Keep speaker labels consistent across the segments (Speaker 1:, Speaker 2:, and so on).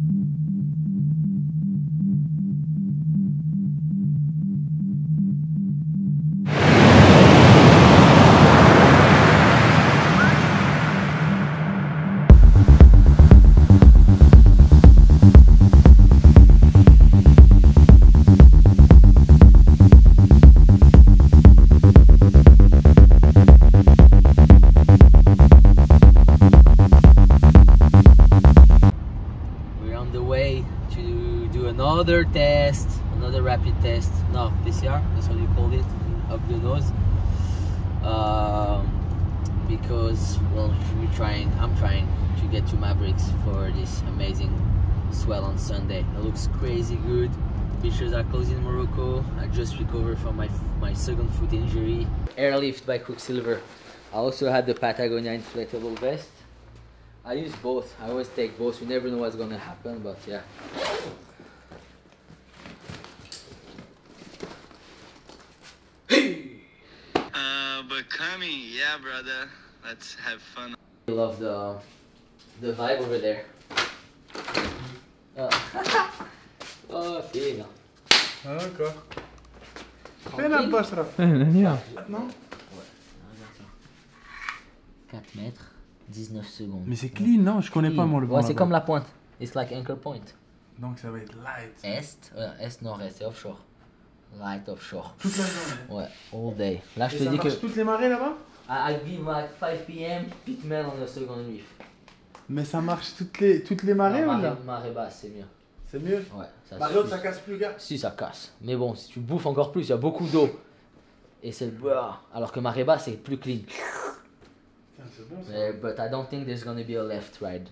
Speaker 1: To do another test, another rapid test. No, PCR, that's what you call it, up the nose. Um, because, well, we're trying, I'm trying to get to Mavericks for this amazing swell on Sunday. It looks crazy good. Beaches are closed in Morocco. I just recovered from my my second foot injury. Airlift by Quiksilver. I also had the Patagonia inflatable vest. I use both. I always take both. You never know what's gonna happen, but yeah.
Speaker 2: coming. Yeah, brother. Let's have fun.
Speaker 1: I love the the vibe over there. Uh, oh, oh filho.
Speaker 3: Ah. Fais
Speaker 4: la
Speaker 3: poche,
Speaker 1: 4 mètres, 19 secondes.
Speaker 3: Mais c'est clean, non? Je connais pas moi le bon.
Speaker 1: Ouais, c'est comme la pointe. It's like anchor point.
Speaker 3: Donc ça va être light.
Speaker 1: Est, euh, est nord-est, c'est offshore. Light offshore.
Speaker 3: Toute la journée.
Speaker 1: Ouais, all day. Là, je
Speaker 3: Et
Speaker 1: te
Speaker 3: ça
Speaker 1: dis
Speaker 3: marche
Speaker 1: que.
Speaker 3: toutes les marées là-bas?
Speaker 1: I, give like 5 p.m. Pitman on the second reef.
Speaker 3: Mais ça marche toutes les, toutes les marées ou là?
Speaker 1: marée, marée basse, c'est mieux.
Speaker 3: C'est mieux?
Speaker 1: Ouais, ça
Speaker 3: Marée haute,
Speaker 1: suffit.
Speaker 3: ça casse plus, gars
Speaker 1: Si, ça casse. Mais bon, si tu bouffes encore plus, il y a beaucoup d'eau. Et c'est Alors que marée basse, c'est plus clean.
Speaker 3: Putain, C'est bon ça.
Speaker 1: Mais, but I don't think there's gonna be a left ride.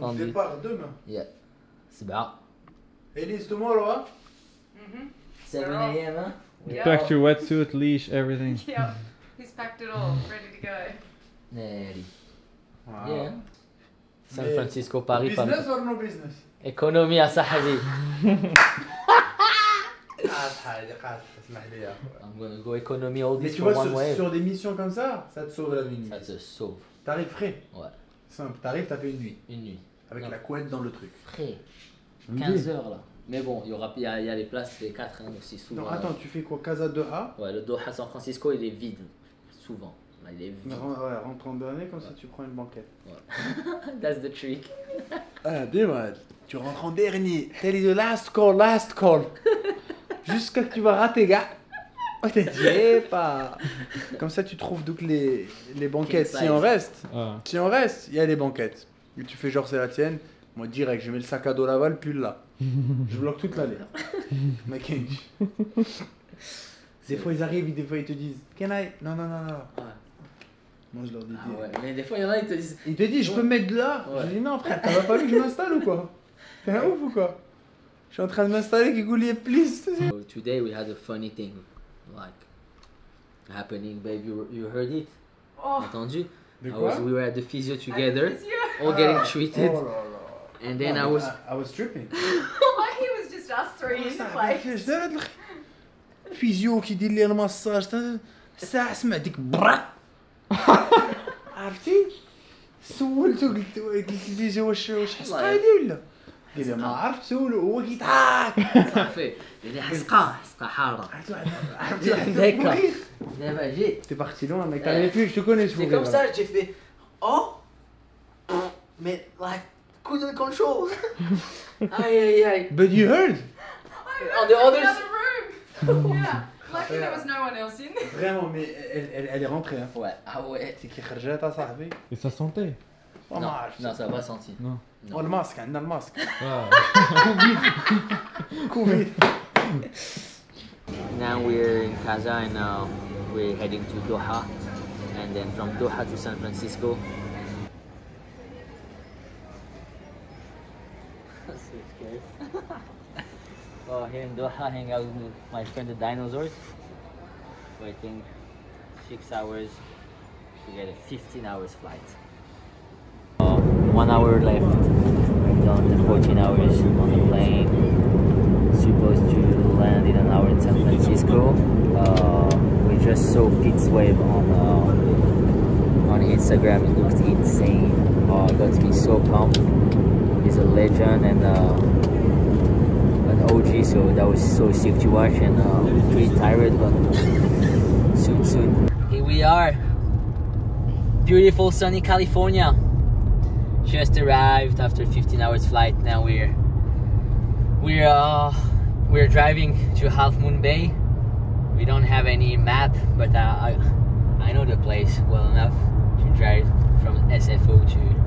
Speaker 3: Donc départ demain.
Speaker 1: Yeah. C'est bien.
Speaker 3: Elise, tomorrow, hein
Speaker 1: 7 a.m. Hein?
Speaker 4: You packed your wetsuit, leash, everything.
Speaker 5: Yeah, he's packed it all, ready to go.
Speaker 1: Neri.
Speaker 3: Wow.
Speaker 1: Yeah. San
Speaker 3: Mais-
Speaker 1: Francisco, Paris, pas
Speaker 3: Business or no business
Speaker 1: Économie à Sahabi.
Speaker 3: قاعد حالي قاعد اسمح لي يا أخوي.
Speaker 1: I'm gonna go economy all
Speaker 3: Mais
Speaker 1: this
Speaker 3: tu
Speaker 1: for
Speaker 3: vois,
Speaker 1: one
Speaker 3: sur,
Speaker 1: wave.
Speaker 3: sur des missions comme ça, ça te sauve la nuit.
Speaker 1: Ça te sauve.
Speaker 3: T'arrives frais.
Speaker 1: Ouais.
Speaker 3: Simple, t'arrives, t'as fait une nuit.
Speaker 1: Une nuit.
Speaker 3: Avec
Speaker 1: Non.
Speaker 3: la couette dans le truc.
Speaker 1: Frais.
Speaker 3: Ok.
Speaker 1: 15 heures là. Mais bon, il y aura il y a, il y a les places, les 4 hein, aussi souvent.
Speaker 3: Non, attends, tu fais quoi Casa 2A
Speaker 1: Ouais, le Doha San Francisco, il est vide. Souvent. Il est vide.
Speaker 3: Mais ouais, rentre en dernier comme ça tu prends une banquette.
Speaker 1: That's the trick.
Speaker 3: Ah, dis-moi, tu rentres en dernier. T'es the last call, last call. Jusqu'à ce que tu vas rater, gars. Oh, t'es eh, pas. Comme ça, tu trouves donc les, les banquettes. Si on reste,
Speaker 4: Ah.
Speaker 3: si on reste, il y a les banquettes. Et tu fais genre, c'est la tienne. Moi, direct, je mets le sac à dos là-bas, le pull là. Je bloque toute l'allée. Mec, Des fois, ils arrivent, des fois, ils te disent, Can I? Non, non, non, non.
Speaker 1: Ouais.
Speaker 3: Moi, je leur dis,
Speaker 1: Ah ouais. Mais des fois, il y en a, ils te disent.
Speaker 3: il te dit, je peux me mettre de là
Speaker 1: Ouais.
Speaker 3: Je dis, non, frère, t'as pas vu que je m'installe ou quoi? T'es un ouf ou quoi? Je suis en train de m'installer, Kikoulier, please.
Speaker 1: So today we had a funny thing, like happening, babe. You, you heard it?
Speaker 5: Oh,
Speaker 1: Entendu?
Speaker 3: De
Speaker 1: I
Speaker 3: quoi?
Speaker 1: was, we were at the physio together, all getting treated,
Speaker 3: Oh là là.
Speaker 1: and then no,
Speaker 3: I
Speaker 1: was
Speaker 3: I, I was tripping.
Speaker 5: Why he was just us three in the place.
Speaker 3: دار الفيزيو كيدير لي الماساج ساعة سمع ديك برا عرفتي سولته قلت قلت لي واش واش
Speaker 1: حسقه
Speaker 3: هادي ولا قال لي ما عرفت سولو هو كيتعاك
Speaker 1: صافي قال لي حسقه
Speaker 3: حسقه حاره عرفت واحد
Speaker 1: هكا دابا جيت
Speaker 3: تي بارتي لون مي كان بلو تو كوني سو كوم
Speaker 1: سا جي في أو مي لايك mais like couldn't control. aïe aïe aïe.
Speaker 3: But you heard
Speaker 1: On the
Speaker 5: In
Speaker 1: others.
Speaker 5: the room. yeah. Lucky there was no one else in.
Speaker 3: Vraiment, mais elle, elle, elle est rentrée. Hein.
Speaker 1: Ouais, ah ouais.
Speaker 3: C'est qui خرجت صاحبي
Speaker 4: Et ça sentait.
Speaker 3: ما
Speaker 1: Non,
Speaker 3: عرفت
Speaker 1: non, ça va sentir.
Speaker 4: Non.
Speaker 3: Oh, الماسك عندنا الماسك
Speaker 4: Ah.
Speaker 3: كوفيد
Speaker 1: Now we're in Casa and now we're heading to Doha, and then from Doha to San Francisco. Oh, here in Doha, hang out with my friend the dinosaurs. Waiting six hours to get a 15 hours flight. Uh, one hour left. Done the 14 hours on the plane supposed to land in an hour in San Francisco. Uh, we just saw Pete's wave on uh, on Instagram. It looked insane. Uh, got me so pumped. He's a legend and uh, an OG. So that was so sick to watch and uh, pretty tired, but soon, soon. Here we are, beautiful sunny California. Just arrived after 15 hours flight. Now we're we're uh, we're driving to Half Moon Bay. We don't have any map, but uh, I I know the place well enough to drive from SFO to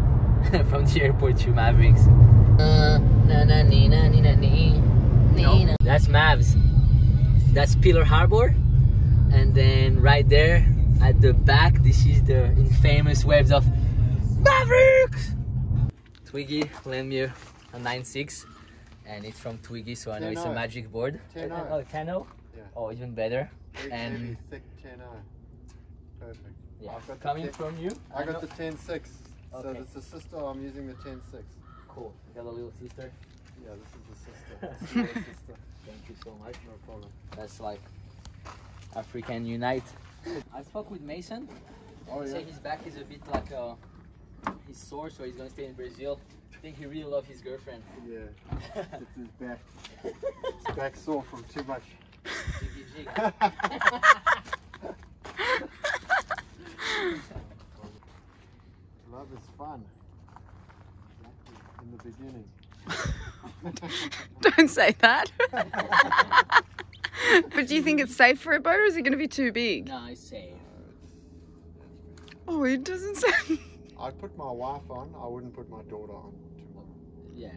Speaker 1: from the airport to Mavericks. Uh, na, na, nee, na, nee, na, nee, nee. That's Mavs. That's Pillar Harbor, and then right there at the back, this is the infamous waves of Mavericks. Twiggy lent me a 9.6 and it's from Twiggy so I know it's a magic board.
Speaker 3: 10-0.
Speaker 1: Oh, 10
Speaker 3: Yeah.
Speaker 1: Oh, even better.
Speaker 3: Big,
Speaker 1: And-
Speaker 3: heavy, thick 10 Perfect.
Speaker 1: Yeah.
Speaker 3: I've got
Speaker 1: Coming
Speaker 3: 10
Speaker 1: from you.
Speaker 3: I
Speaker 1: know-
Speaker 3: got the 10 6. So this the sister, I'm using the 10 6.
Speaker 1: Cool. You got a little sister.
Speaker 3: Yeah, this is the sister. Sister.
Speaker 1: Thank you so much.
Speaker 3: No problem.
Speaker 1: That's like African Unite. I spoke with Mason.
Speaker 3: Oh, yeah.
Speaker 1: said his back is a bit like uh, he's sore, so he's gonna stay in Brazil. I think he really loves his girlfriend.
Speaker 3: Yeah. It's his back. His back sore from too much.
Speaker 1: Jiggy jig.
Speaker 3: Love is fun. In the beginning.
Speaker 5: Don't say that. but do you think it's safe for a boat or is it going to be too big?
Speaker 1: no, it's safe.
Speaker 5: Oh, it doesn't say.
Speaker 3: I'd put my wife on, I wouldn't put my daughter on.
Speaker 1: Yeah.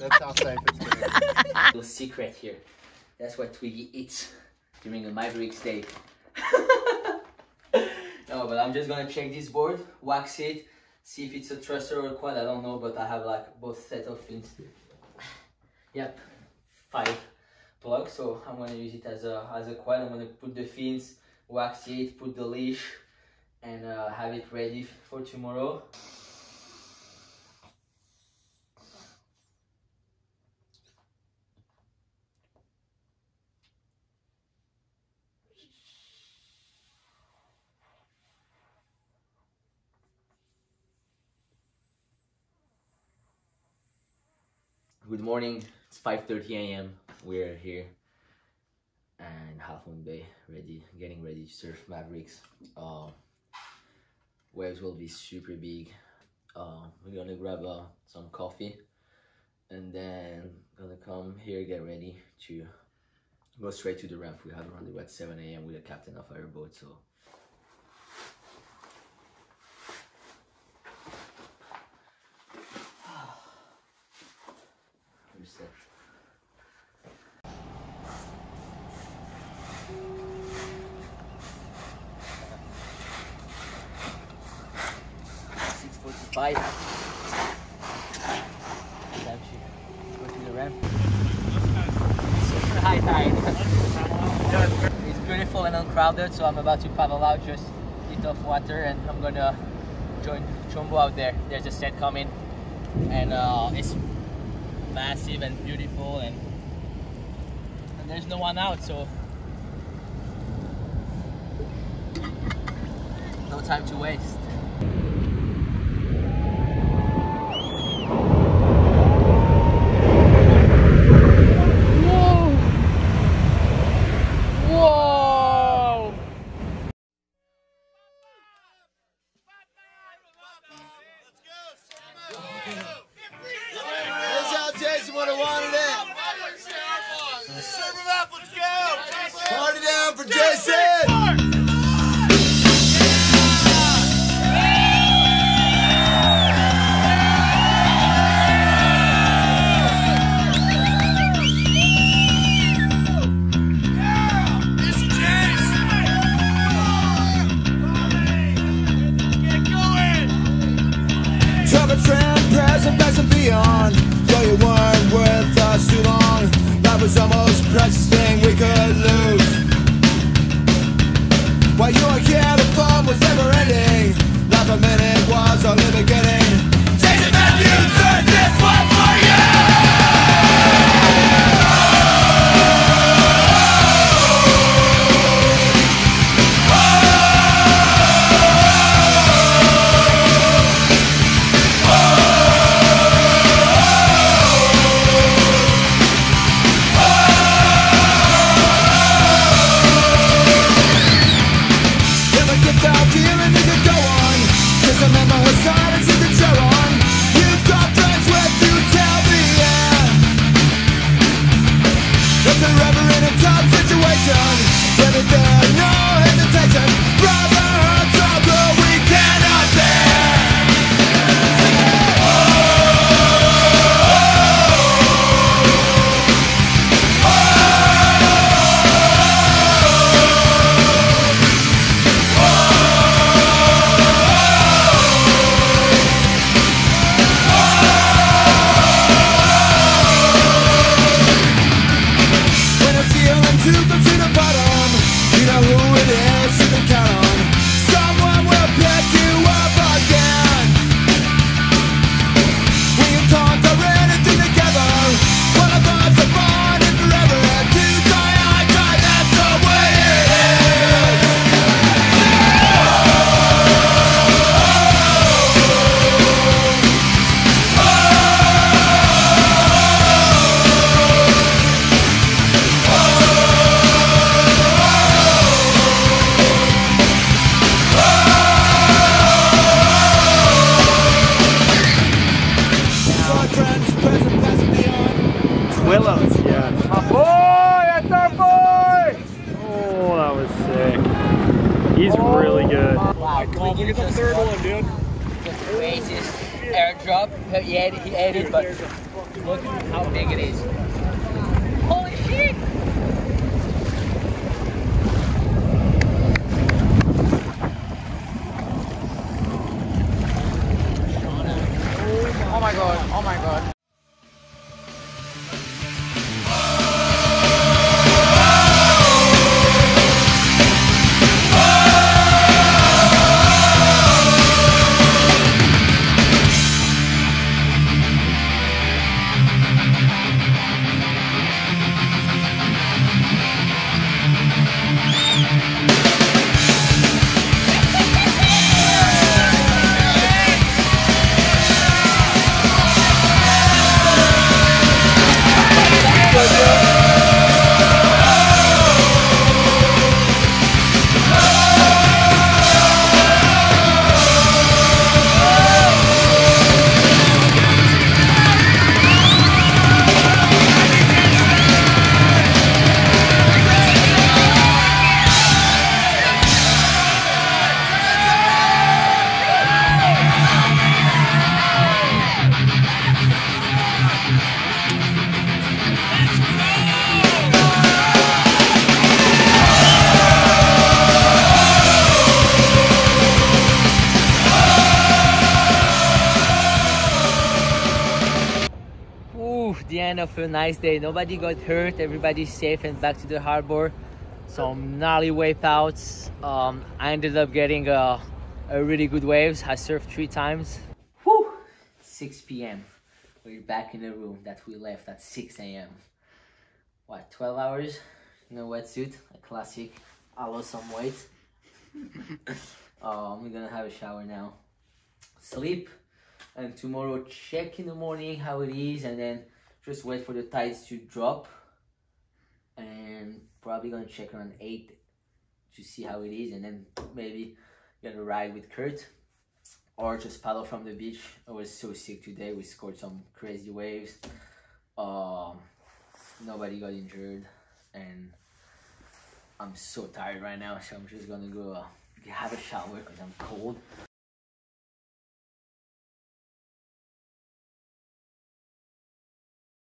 Speaker 3: That's how safe it's going to be.
Speaker 1: Little secret here. That's what Twiggy eats during a Mavericks day. No, but I'm just gonna check this board, wax it, see if it's a thruster or a quad. I don't know, but I have like both set of fins. Yep, five plugs. So I'm gonna use it as a as a quad. I'm gonna put the fins, wax it, put the leash, and uh, have it ready for tomorrow. Good morning. It's 5:30 a.m. We're here and Half Moon Bay, ready, getting ready to surf Mavericks. Uh, waves will be super big. Uh, we're gonna grab uh, some coffee and then gonna come here, get ready to go straight to the ramp. We have around at 7 a.m. with the captain of our boat, so. Reset. Six forty-five. High tide. it's beautiful and uncrowded, so I'm about to paddle out, just a bit of water, and I'm gonna join Chumbo out there. There's a set coming, and uh, it's massive and beautiful, and, and there's no one out, so no time to waste.
Speaker 5: Whoa!
Speaker 6: present, past, and beyond. Though
Speaker 3: you
Speaker 7: weren't
Speaker 3: with us too long, life
Speaker 7: was almost precious. Sick. He's really good.
Speaker 1: Wow, come on, look at the third one, dude. The craziest airdrop. He had, he had it, but look how big it is. Of a nice day. Nobody got hurt. Everybody's safe and back to the harbor. Some gnarly wave outs. Um, I ended up getting a, a really good waves. I surfed three times. Whew. 6 p.m. We're back in the room that we left at 6 a.m. What, 12 hours in a wetsuit? A classic. I lost some weight. um, we're gonna have a shower now. Sleep and tomorrow check in the morning how it is and then just wait for the tides to drop. And probably gonna check around 8 to see how it is. And then maybe gonna ride with Kurt or just paddle from the beach. I was so sick today. We scored some crazy waves. Um, nobody got injured. And I'm so tired right now. So I'm just gonna go uh, have a shower because I'm cold